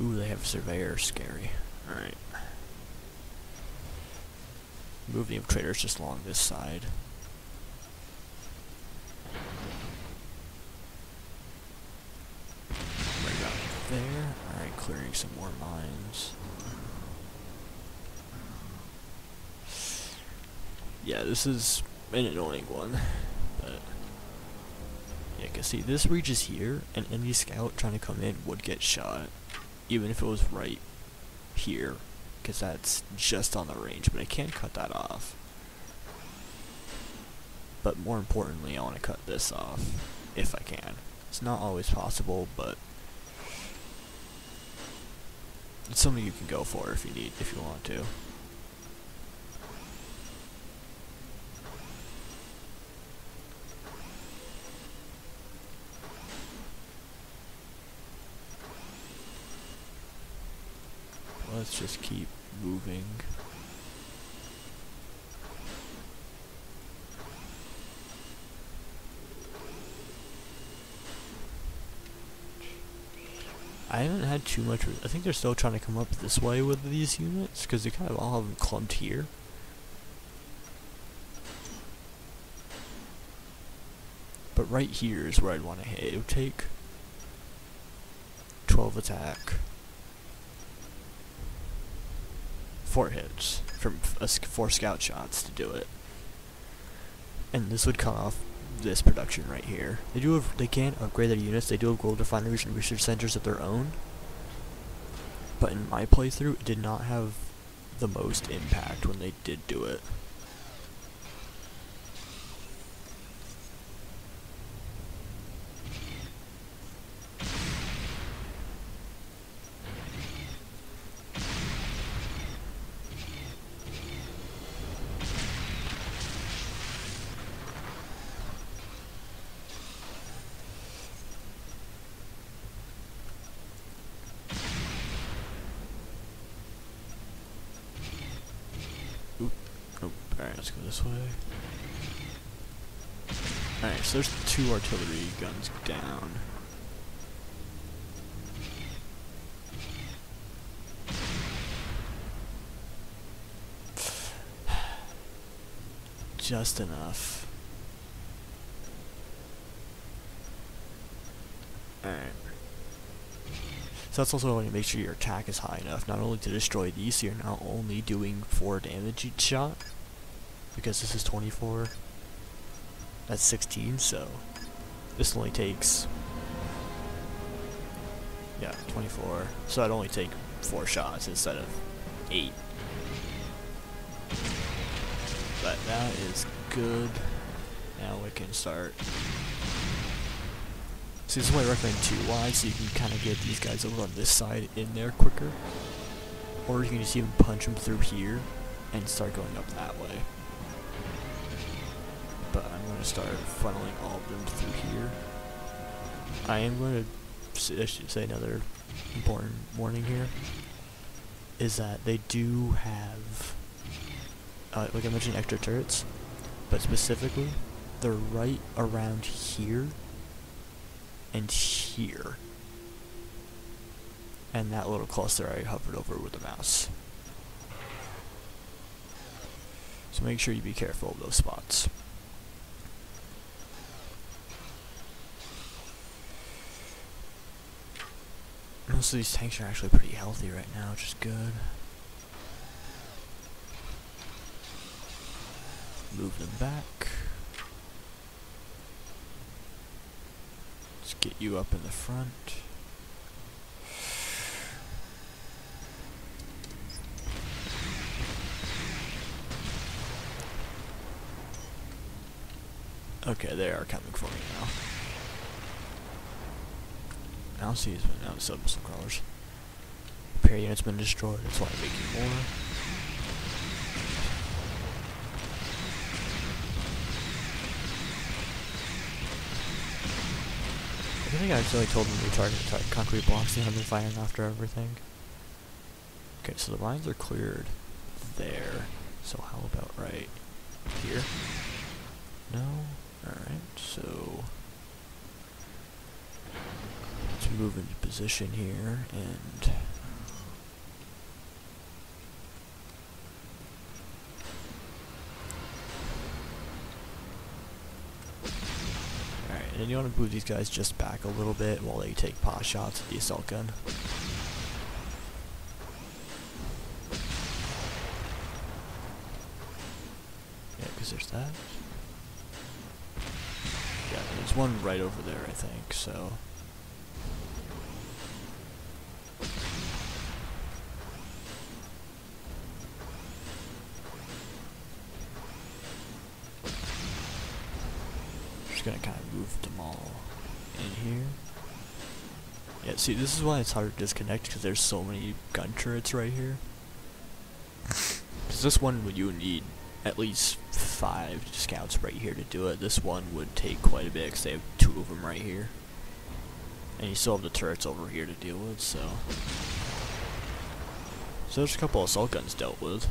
Ooh, they have a surveyor. Scary. Alright. Move the infiltrators just along this side. Right there. Alright, clearing some more mines. Yeah, this is an annoying one, but yeah, cause see, this reaches here, and any scout trying to come in would get shot, even if it was right here, cause that's just on the range, but I can't cut that off. But more importantly, I want to cut this off, if I can. It's not always possible, but it's something you can go for if you need, if you want to. Let's just keep moving. I haven't had too much. I think they're still trying to come up this way with these units because they kind of all have them clumped here. But right here is where I'd want to hit. It would take 12 attack. Four hits from four scout shots to do it. And this would cut off this production right here. They do have, they can upgrade their units. They do have gold refineries and research centers of their own. But in my playthrough, it did not have the most impact when they did do it. Oop. Oh, alright, let's go this way. Alright, so there's two artillery guns down. Just enough. Alright. So that's also when you make sure your attack is high enough, not only to destroy these, so you're not only doing 4 damage each shot, because this is 24, that's 16, so this only takes, yeah, 24, so I'd only take 4 shots instead of 8. But that is good, now we can start See, this is why I recommend two wide, so you can kind of get these guys over on this side in there quicker. Or you can just even punch them through here and start going up that way. Going to start funneling all of them through here. I am going to, I should say another important warning here, is that they do have, uh, like I mentioned, extra turrets, but specifically, they're right around here and here. And that little cluster I hovered over with the mouse. So make sure you be careful of those spots. Most of these tanks are actually pretty healthy right now, which is good. Move them back. Let's get you up in the front. Okay, they are coming for me now. Now see has been out sub missile crawlers. Repair unit's been destroyed, that's why I'm making more. I think I actually told them to target tar concrete blocks and have been firing after everything. Okay, so the mines are cleared there. So how about right here? No? Alright, so... Let's move into position here and Alright, and you want to move these guys just back a little bit while they take pot shots with the assault gun. Yeah, because there's that. Yeah, there's one right over there, I think, so... Just gonna kind of move them all in here. Yeah, see, this is why it's hard to disconnect, because there's so many gun turrets right here. Because this one, you would need at least five scouts right here to do it. This one would take quite a bit, because they have two of them right here. And you still have the turrets over here to deal with, so... So there's a couple assault guns dealt with.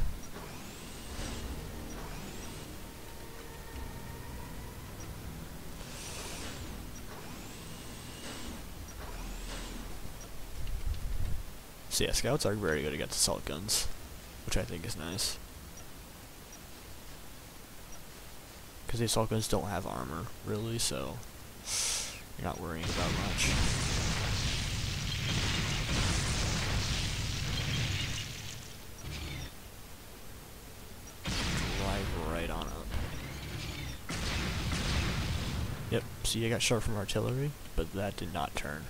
So yeah, scouts are very good against assault guns, which I think is nice. Because the assault guns don't have armor, really, so you're not worrying about much. Drive right on up. Yep, see I got shot from artillery, but that did not turn.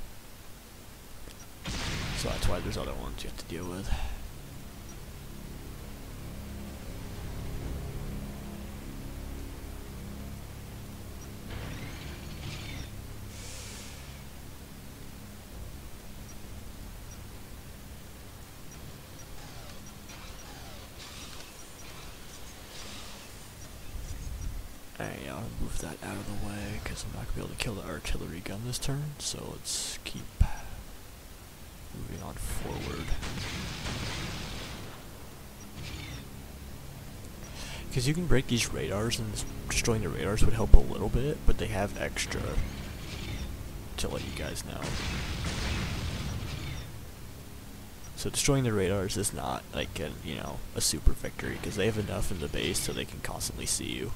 So that's why there's other ones you have to deal with. Move that out of the way because I'm not going to be able to kill the artillery gun this turn, so let's keep on forward. Because you can break these radars, and destroying the radars would help a little bit, but they have extra to let you guys know. So destroying the radars is not like a, you know a super victory because they have enough in the base so they can constantly see you,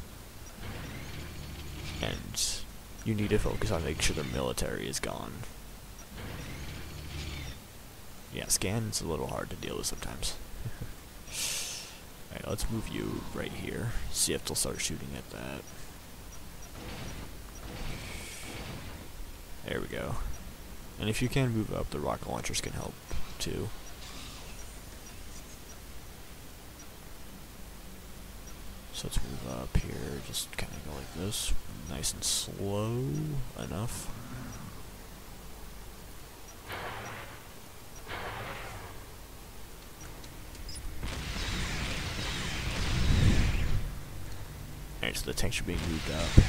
and you need to focus on making sure the military is gone yeah, scan's a little hard to deal with sometimes. Alright, let's move you right here. See if they'll start shooting at that. There we go. And if you can move up, the rocket launchers can help too. So let's move up here, just kind of go like this, nice and slow enough. Alright, so the tanks are being moved up.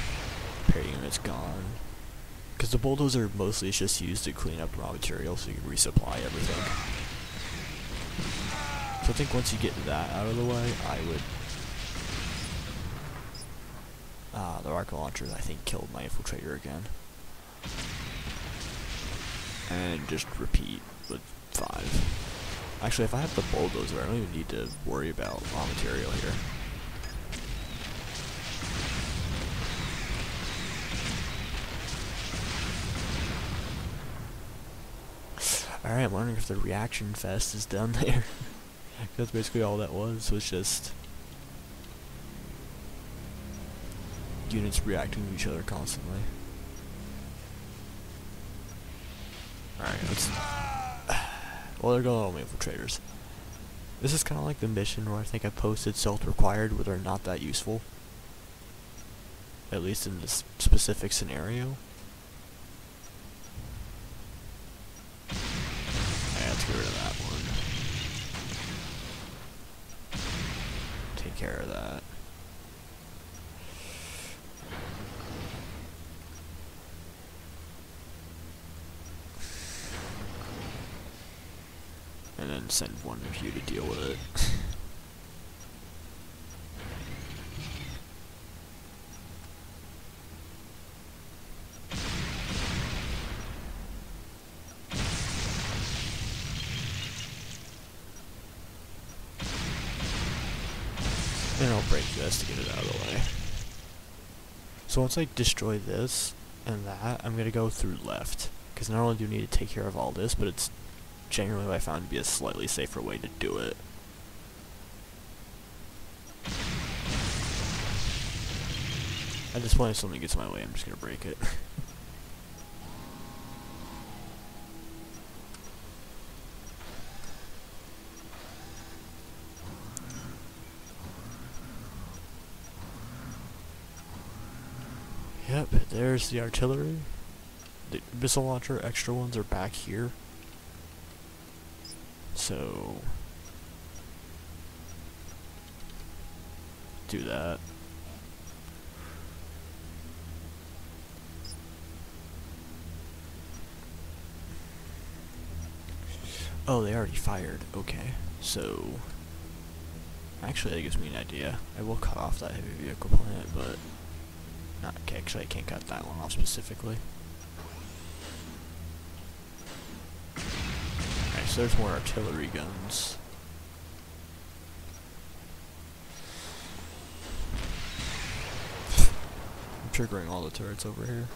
Repair unit's gone. Because the bulldozer mostly is just used to clean up raw material so you can resupply everything. So I think once you get that out of the way, I would... Ah, the rocket launcher I think killed my infiltrator again. And just repeat with five. Actually, if I have the bulldozer, I don't even need to worry about raw material here. Alright, I'm wondering if the reaction fest is down there. That's basically all that was, was just units reacting to each other constantly. Alright, let's... well, they're going all infiltrators. This is kind of like the mission where I think I posted self-required where they're not that useful. At least in this specific scenario. send one of you to deal with it. And I'll break this to get it out of the way. So once I destroy this and that, I'm going to go through left. Because not only do we need to take care of all this, but it's generally I found to be a slightly safer way to do it. At this point, if something gets in my way, I'm just to break it. Yep, there's the artillery. The missile launcher extra ones are back here. So do that. Oh, they already fired. Okay. So actually that gives me an idea. I will cut off that heavy vehicle plant, but not actually I can't cut that one off specifically. So there's more artillery guns. I'm triggering all the turrets over here.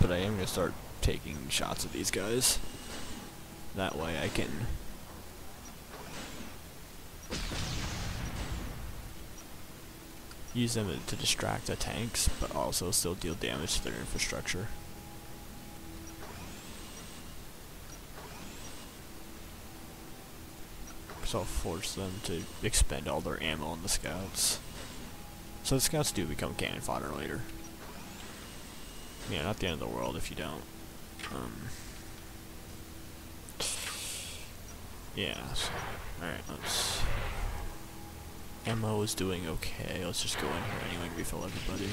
But I am going to start taking shots at these guys. That way I can use them to distract the tanks, but also still deal damage to their infrastructure. So I'll force them to expend all their ammo on the scouts. So the scouts do become cannon fodder later. Yeah, not the end of the world if you don't. Um, yeah, so, alright, let's... Ammo is doing okay. Let's just go in here anyway and refill everybody.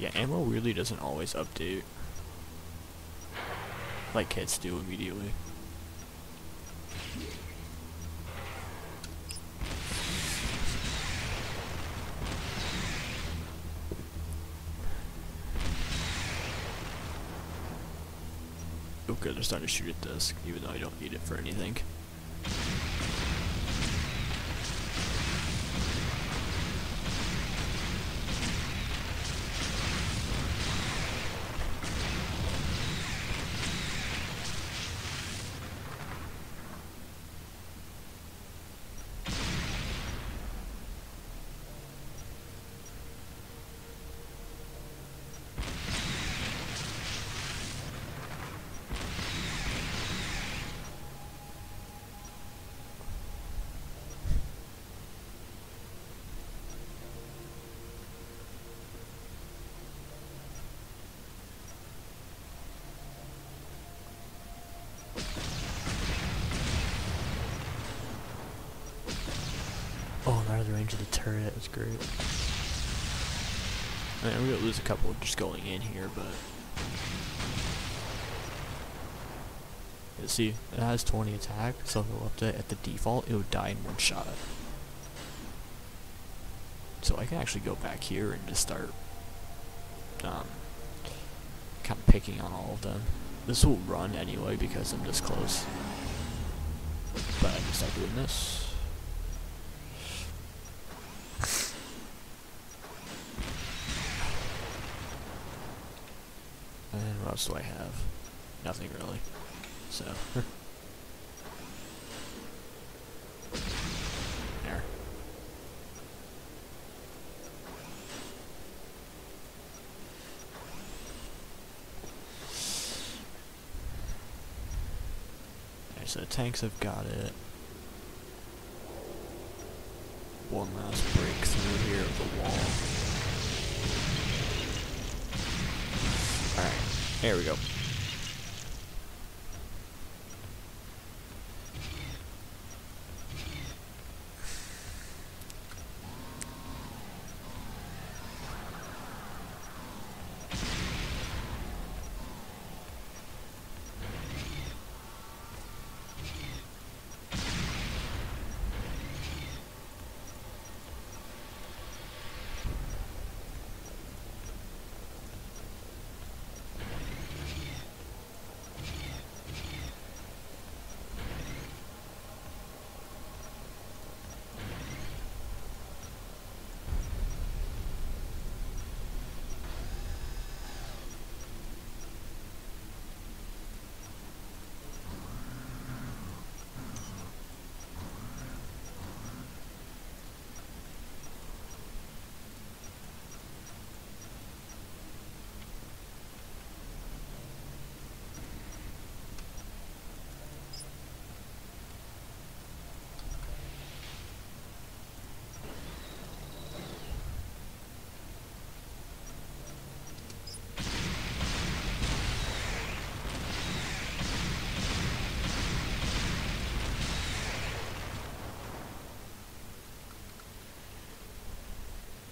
Yeah, ammo really doesn't always update. Like kits do immediately. Okay, they're starting to shoot at this, even though I don't need it for anything. Right of the range of the turret. That's great. I mean, I'm gonna lose a couple just going in here, but you see, it has 20 attack, so if it left it at the default, it would die in one shot. So I can actually go back here and just start um, kind of picking on all of them. This will run anyway because I'm this close. But I can start doing this. And what else do I have? Nothing really. So. there. Okay, so the tanks have got it. One last breakthrough here of the wall. There we go.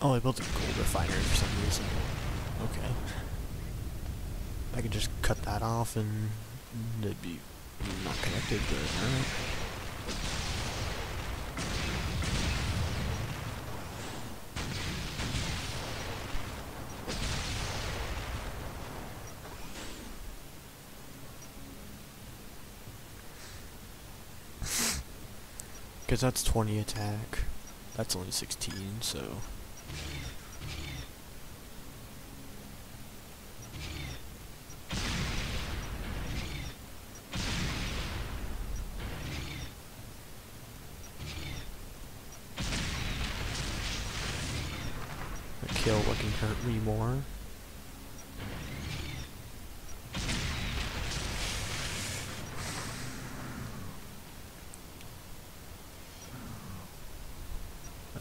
Oh, I built a gold refinery for some reason. Okay. I could just cut that off and it'd be not connected, but alright. Because that's 20 attack. That's only 16, so... Kill what can hurt me more.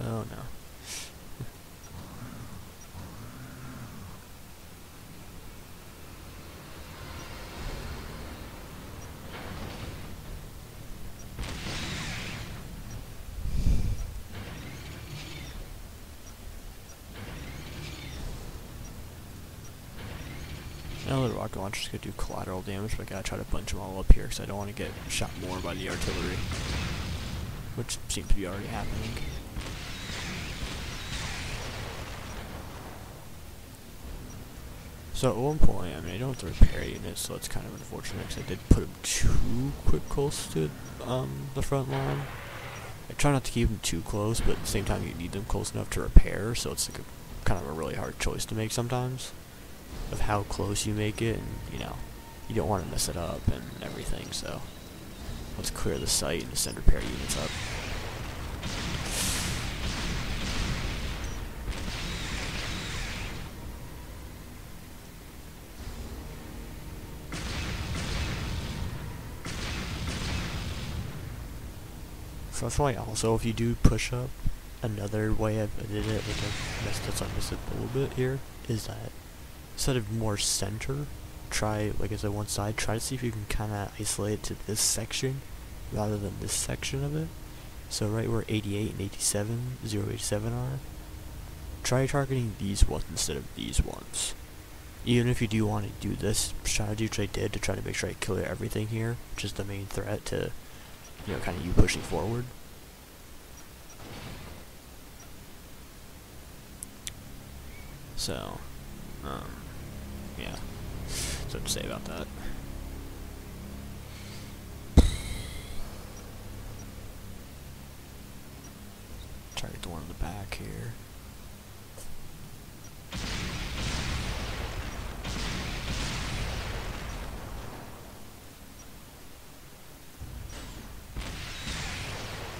Oh no. Now the rocket launcher's gonna do collateral damage, but I gotta try to bunch them all up here because I don't want to get shot more by the artillery. Which seems to be already happening. So at one point, I mean, I don't have to repair units, so it's kind of unfortunate because I did put them too quick close to um, the front line. I try not to keep them too close, but at the same time, you need them close enough to repair, so it's like a, kind of a really hard choice to make sometimes of how close you make it, and you know, you don't want to mess it up and everything. So let's clear the site and send repair units up. So that's why also if you do push up, another way I did it, which I messed up just a little bit here, is that instead of more center, try, like I said, one side, try to see if you can kind of isolate it to this section rather than this section of it. So right where 88 and 87, 087 are, try targeting these ones instead of these ones. Even if you do want to do this strategy, which I did to try to make sure I clear everything here, which is the main threat to, you know, kind of you pushing forward. So, um, yeah. So to say about that. Target the one in the back here.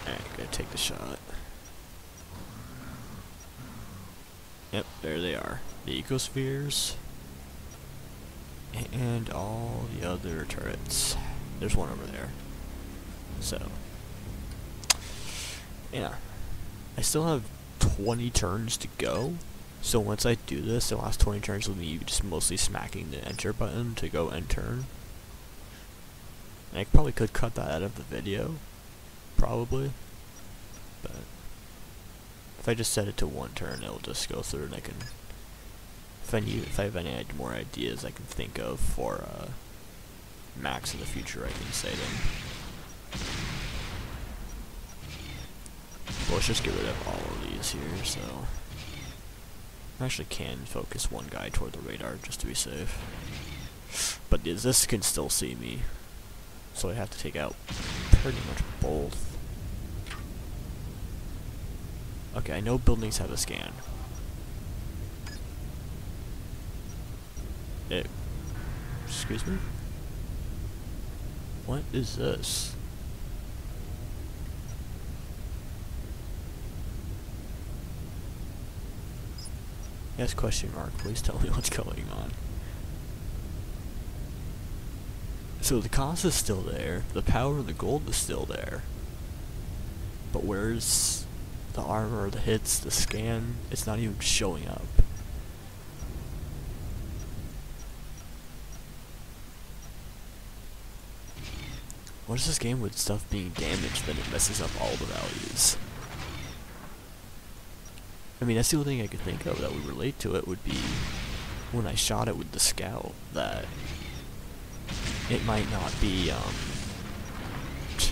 Alright, gotta take the shot. Yep, there they are. The ecospheres. And all the other turrets. There's one over there. So. Yeah. I still have 20 turns to go. So once I do this, the last 20 turns will be just mostly smacking the enter button to go end turn. I probably could cut that out of the video. Probably. But if I just set it to one turn, it'll just go through and I can if I need if I have any more ideas I can think of for uh, Max in the future I can say them. Well, let's just get rid of all of these here, so I actually can focus one guy toward the radar just to be safe. But this, this can still see me, so I have to take out pretty much both. Okay, I know buildings have a scan. It, excuse me? What is this? Yes, question mark. Please tell me what's going on. So the cost is still there. The power of the gold is still there. But where's the armor, the hits, the scan? It's not even showing up. What is this game with stuff being damaged then it messes up all the values? I mean, that's the only thing I could think of that would relate to it would be when I shot it with the scout that it might not be um,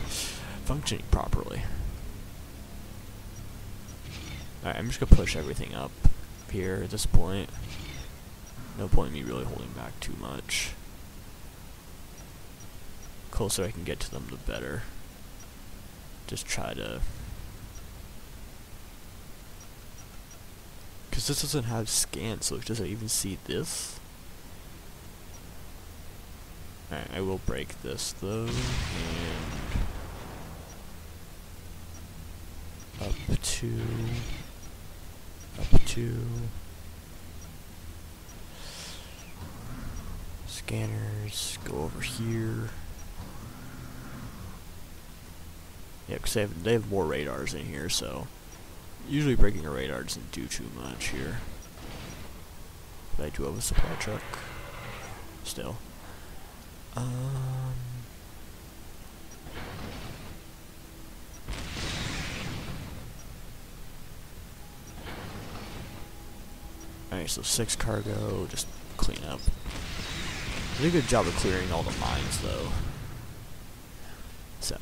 functioning properly. Alright, I'm just gonna push everything up here at this point. No point in me really holding back too much. Closer I can get to them, the better. Just try to... Because this doesn't have scan, so does it even see this? Alright, I will break this though, and up to, up to, scanners, go over here. Yeah, because they have, they have more radars in here, so usually breaking a radar doesn't do too much here. But I do have a supply truck, still. Um. Alright, so six cargo, just clean up. Did a good job of clearing all the mines, though. So.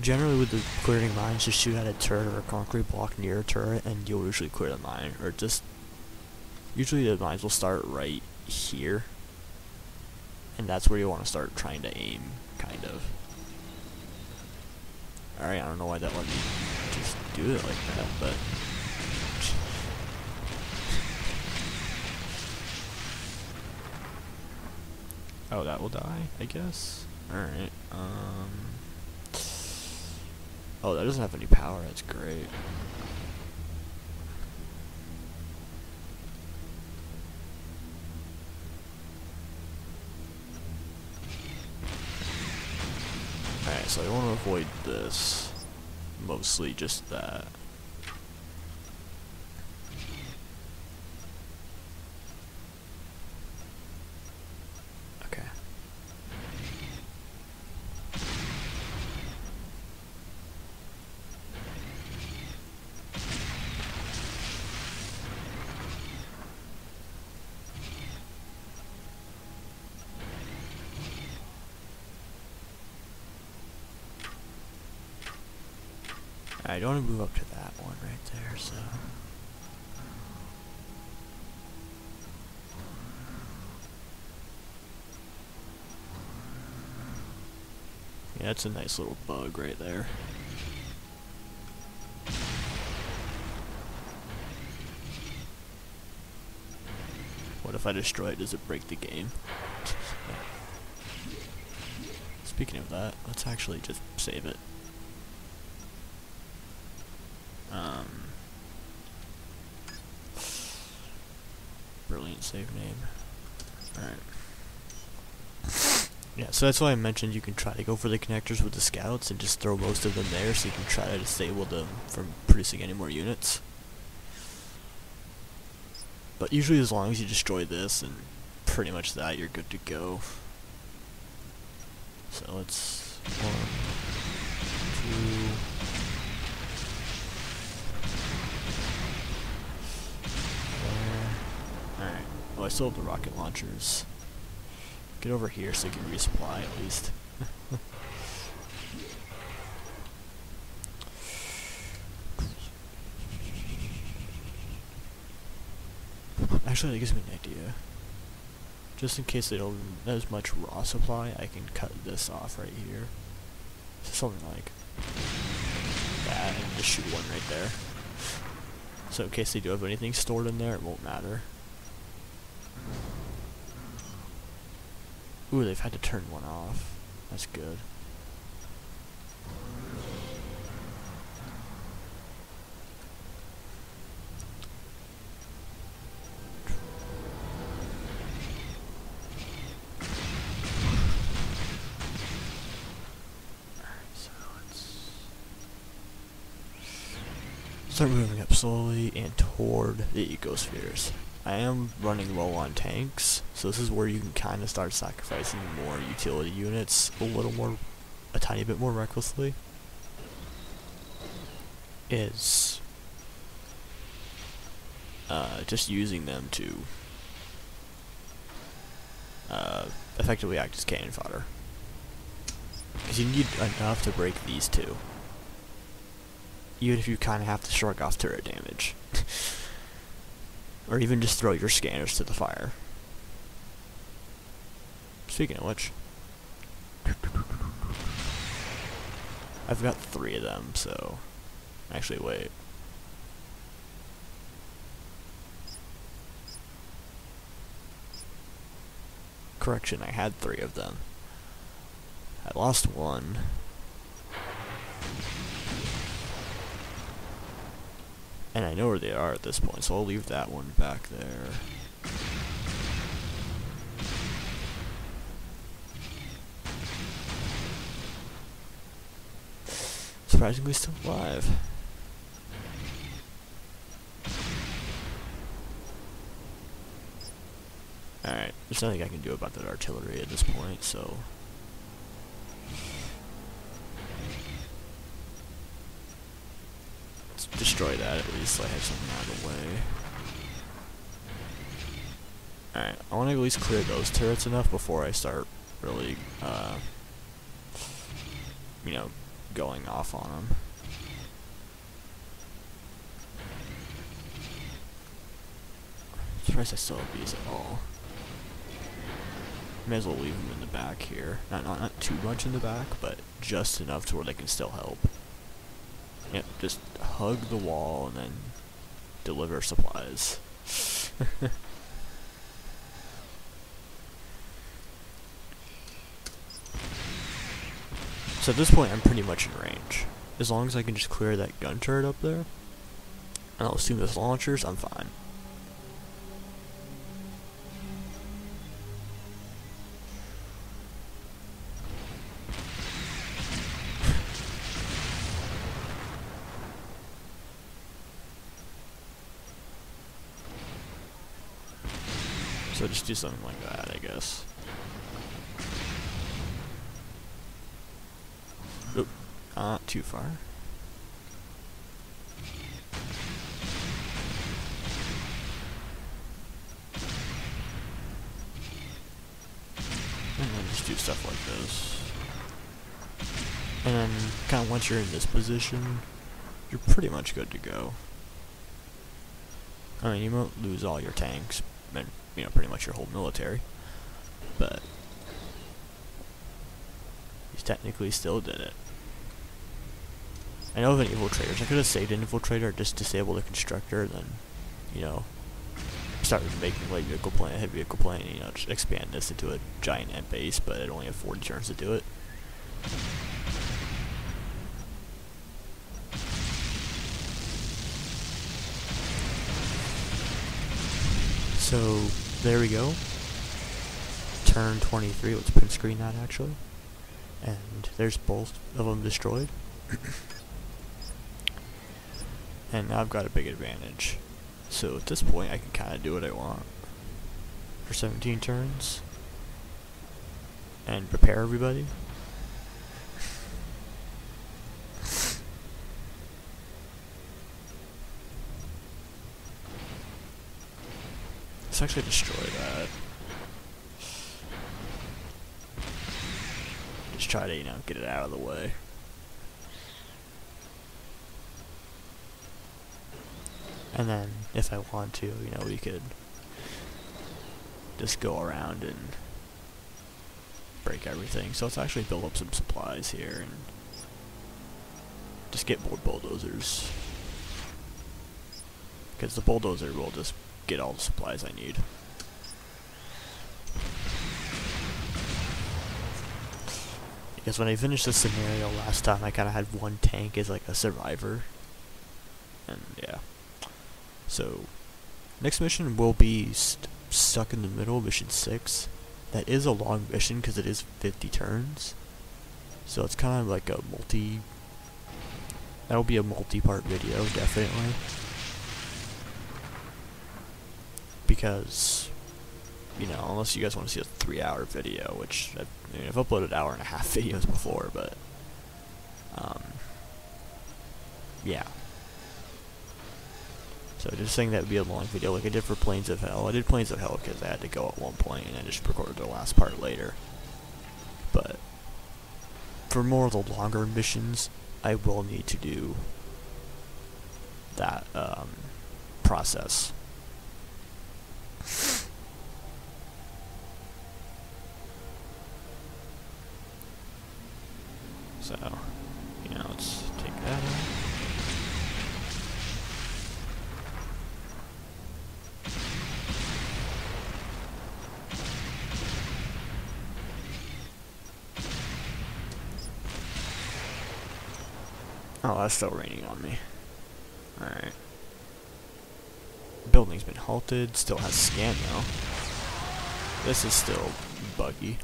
Generally, with the clearing mines, just shoot at a turret or a concrete block near a turret, and you'll usually clear the mine. Or just... Usually the mines will start right here and that's where you want to start trying to aim, kind of. Alright, I don't know why that let me just do it like that, but... Oh, that will die, I guess? Alright, um... Oh, that doesn't have any power, that's great. Alright, so I want to avoid this. Mostly just that. I don't want to move up to that one right there, so... Yeah, that's a nice little bug right there. What if I destroy it? Does it break the game? Speaking of that, let's actually just save it. Um, save name. Alright. Yeah, so that's why I mentioned you can try to go for the connectors with the scouts and just throw most of them there so you can try to disable them from producing any more units. But usually as long as you destroy this and pretty much that, you're good to go. So let's... One, two... I still have the rocket launchers. Get over here so you can resupply at least. Actually, that gives me an idea. Just in case they don't as much raw supply, I can cut this off right here. Something like that, and just shoot one right there. So in case they do have anything stored in there, it won't matter. Ooh, they've had to turn one off. That's good. start moving up slowly and toward the ecospheres. I am running low on tanks, so this is where you can kind of start sacrificing more utility units a little more, a tiny bit more recklessly. Is uh, just using them to uh, effectively act as cannon fodder. Because you need enough to break these two. Even if you kind of have to shrug off turret damage. or even just throw your scanners to the fire. Speaking of which, I've got three of them, so actually wait. Correction, I had three of them. I lost one. And I know where they are at this point, so I'll leave that one back there. Surprisingly still alive. Alright, there's nothing I can do about that artillery at this point, so... destroy that at least so I have something out of the way. Alright, I want to at least clear those turrets enough before I start really, uh, you know, going off on them. I'm Surprised I still have these at all. May as well leave them in the back here. Not, not, not too much in the back, but just enough to where they can still help. Yep, just hug the wall and then deliver supplies. so at this point I'm pretty much in range. As long as I can just clear that gun turret up there, and I'll assume this launchers, I'm fine. So just do something like that, I guess. Oop, not too far. And then just do stuff like this. And then, kind of once you're in this position, you're pretty much good to go. I mean, you won't lose all your tanks, you know, pretty much your whole military. But he's technically still did it. I know of an infiltrator. I could have saved an infiltrator, just disable the constructor, then, you know, start making light vehicle plane, heavy vehicle plane, you know, just expand this into a giant end base, but it only have 40 turns to do it. So there we go. Turn 23, let's print screen that actually. And there's both of them destroyed. and now I've got a big advantage. So at this point I can kind of do what I want. For 17 turns. And prepare everybody. Let's actually destroy that. Just try to, you know, get it out of the way. And then, if I want to, you know, we could just go around and break everything. So let's actually build up some supplies here and just get more bulldozers. Because the bulldozer will just get all the supplies I need. Because when I finished this scenario last time, I kind of had one tank as like a survivor. And yeah. So, next mission will be st stuck in the middle, mission 6. That is a long mission because it is 50 turns. So it's kind of like a multi... That will be a multi-part video, definitely. Because, you know, unless you guys want to see a three-hour video, which I've, I mean, I've uploaded hour and a half videos before, but, um, yeah. So just saying that would be a long video like I did for Planes of Hell. I did Planes of Hell because I had to go at one point and I just recorded the last part later. But for more of the longer missions, I will need to do that um, process. So, you know, let's take that out. That's still raining on me. Alright. Building's been halted, still has scan though. This is still buggy.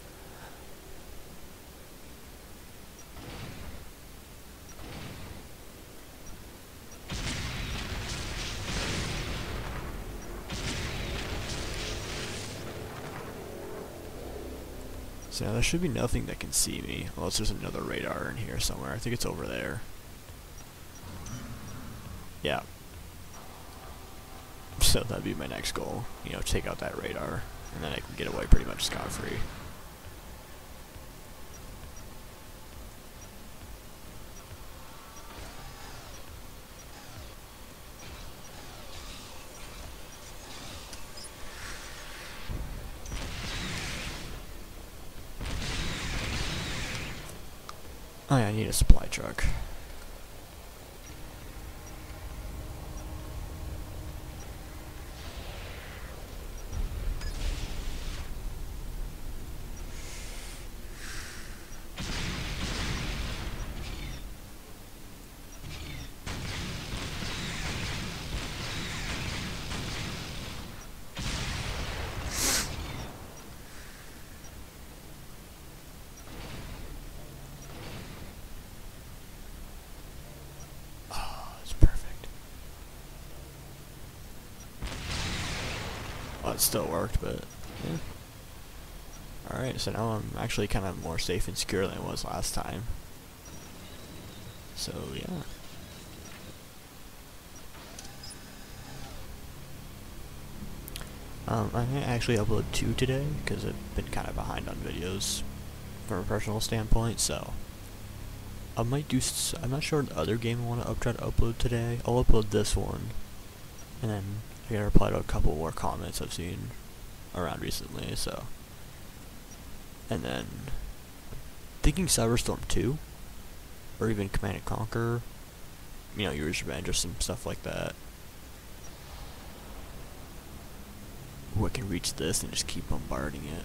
So now there should be nothing that can see me, unless there's another radar in here somewhere. I think it's over there. Yeah. So that'd be my next goal, you know, take out that radar, and then I can get away pretty much scot-free. Oh yeah, I need a supply truck. Oh, it's perfect. Well, it still worked, but yeah. Alright, so now I'm actually kind of more safe and secure than I was last time. So, yeah. Um, I'm actually upload two today, because I've been kind of behind on videos from a personal standpoint, so I might do. S I'm not sure the other game I want to try to upload today. I'll upload this one, and then I gotta reply to a couple more comments I've seen around recently. So, and then thinking Cyberstorm 2, or even Command and Conquer. You know, Yuri's Revenge or some stuff like that. Ooh, I can reach this and just keep bombarding it.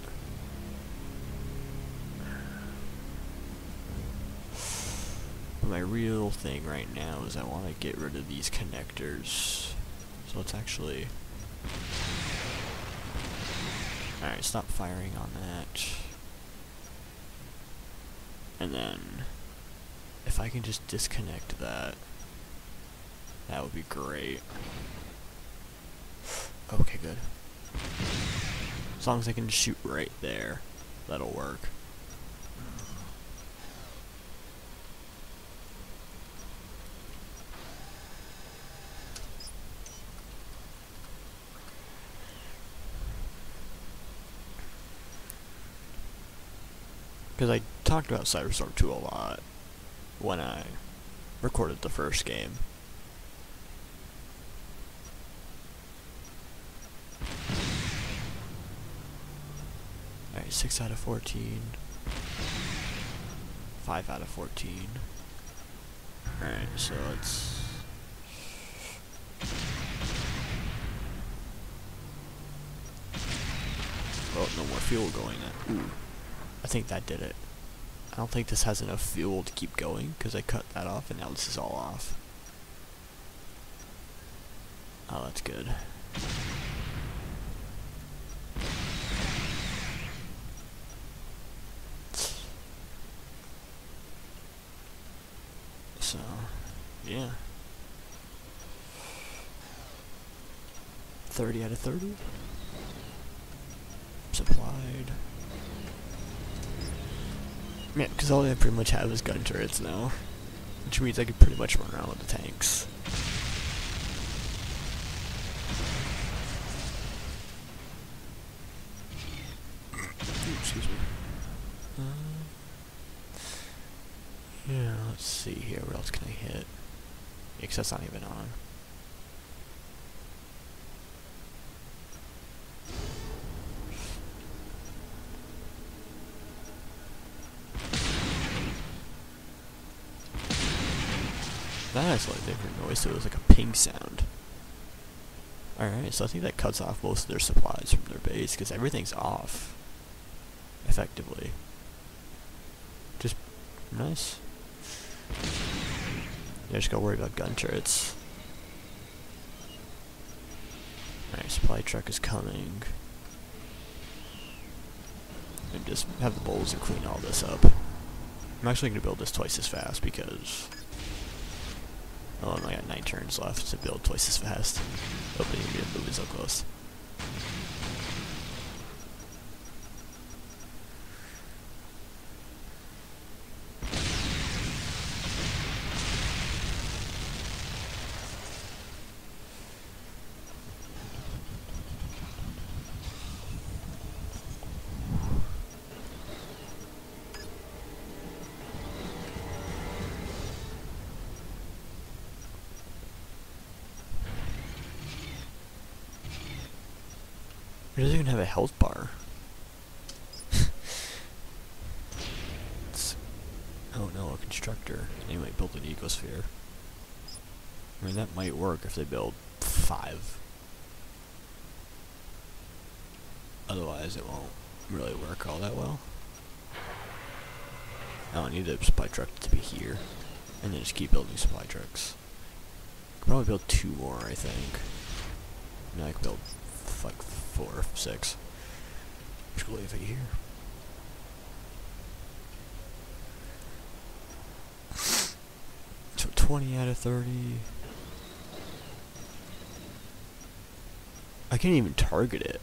But my real thing right now is I want to get rid of these connectors. So let's actually... Alright, stop firing on that. And then, if I can just disconnect that, that would be great. Okay, good. As long as I can shoot right there, that'll work. Because I talked about Cyberstorm 2 a lot when I recorded the first game. Alright, 6 out of 14. 5 out of 14. Alright, so let's... Oh, no more fuel going in. Ooh. I think that did it. I don't think this has enough fuel to keep going, because I cut that off and now this is all off. Oh, that's good. So, yeah. 30 out of 30. Supplied. Yeah, because all I pretty much have is gun turrets now. Which means I can pretty much run around with the tanks. Uh, yeah, let's see here. What else can I hit? Because yeah, that's not even on. That has a slightly different noise, so it was like a ping sound. Alright, so I think that cuts off most of their supplies from their base, because everything's off. Effectively. Just nice. Yeah, just gotta worry about gun turrets. Alright, supply truck is coming. And just have the bowls and clean all this up. I'm actually gonna build this twice as fast because Oh, I only got nine turns left to build twice as fast. Hoping to get moving so close. It doesn't even have a health bar. oh no, a constructor. Anyway, build an ecosphere. I mean, that might work if they build five. Otherwise, it won't really work all that well. Now I need a supply truck to be here, and then just keep building supply trucks. Could probably build two more, I think. And I can build like four, six. Just leave it here. So 20 out of 30. I can't even target it.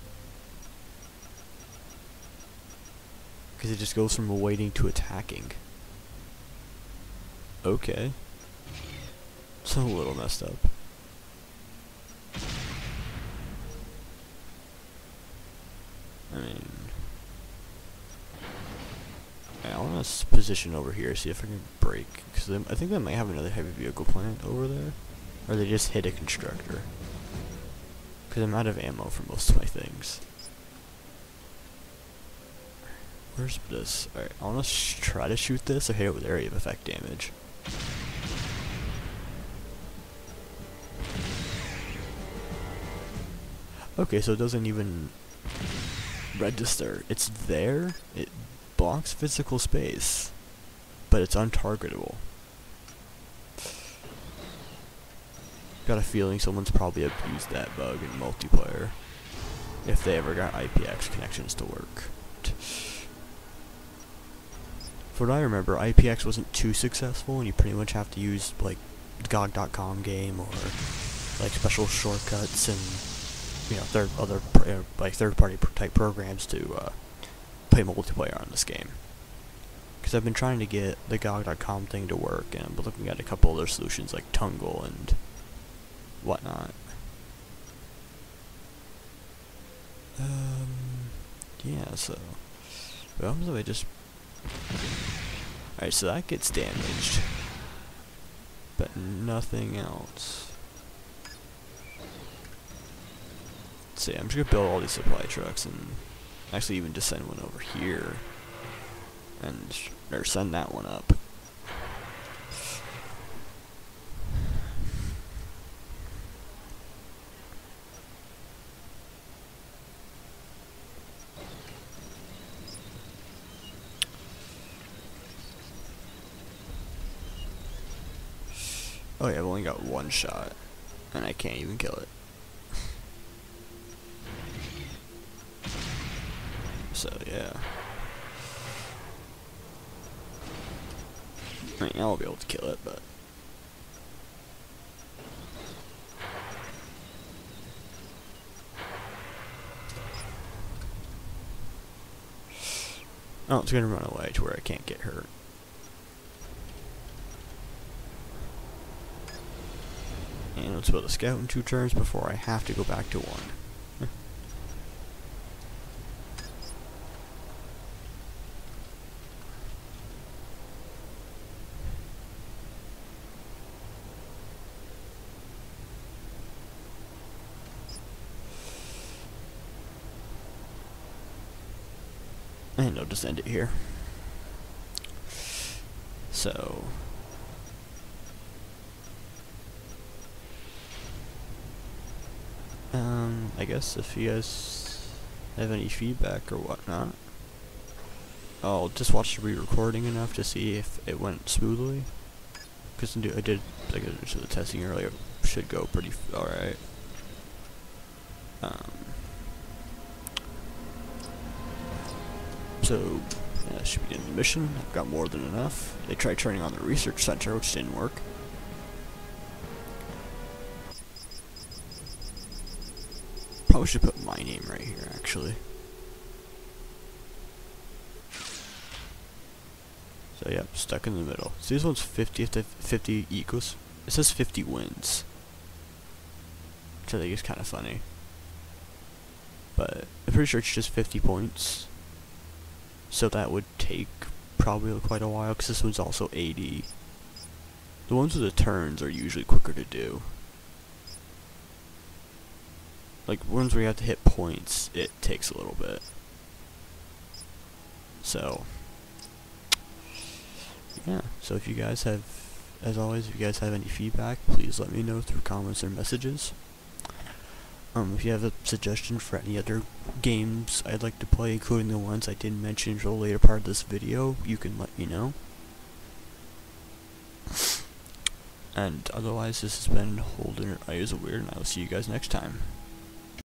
Because it just goes from awaiting to attacking. Okay. It's a little messed up. I mean... Position over here, see if I can break. Because I think they might have another heavy vehicle plant over there. Or they just hit a constructor. Because I'm out of ammo for most of my things. Where's this? Alright, I want to try to shoot this or hit it with area of effect damage. Okay, so it doesn't even register. It's there, it blocks physical space, but it's untargetable. Got a feeling someone's probably abused that bug in multiplayer. If they ever got IPX connections to work. For what I remember, IPX wasn't too successful, and you pretty much have to use, like, GOG.com game, or, like, special shortcuts and you know, third other like third party type programs to uh, play multiplayer on this game. Because I've been trying to get the GOG.com thing to work, and I'm looking at a couple other solutions like Tungle and whatnot. Um, yeah, so. Happens if I just. Alright, so that gets damaged. But nothing else. see, I'm just gonna build all these supply trucks and actually even just send one over here and or send that one up. Oh yeah, I've only got one shot, and I can't even kill it. So, yeah. I mean, I'll be able to kill it, but... Oh, it's gonna run away to where I can't get hurt. And let's build a scout in two turns before I have to go back to one. And I'll just end it here. So, um, I guess if you guys have any feedback or whatnot, I'll just watch the re-recording enough to see if it went smoothly. Because I did, like I did the testing earlier, should go pretty alright. Um, so, that should be of the mission. I've got more than enough. They tried turning on the research center, which didn't work. Probably should put my name right here, actually. So yeah, stuck in the middle. So this one's 50 to 50 equals. It says 50 wins. Which I think is kind of funny. But I'm pretty sure it's just 50 points. So that would take probably quite a while because this one's also 80. The ones with the turns are usually quicker to do. Like ones where you have to hit points, it takes a little bit. So yeah, so if you guys have, as always, if you guys have any feedback, please let me know through comments or messages. Um, if you have a suggestion for any other games I'd like to play, including the ones I didn't mention in the later part of this video, you can let me know. And otherwise, this has been Holden Iisaweird, and I will see you guys next time.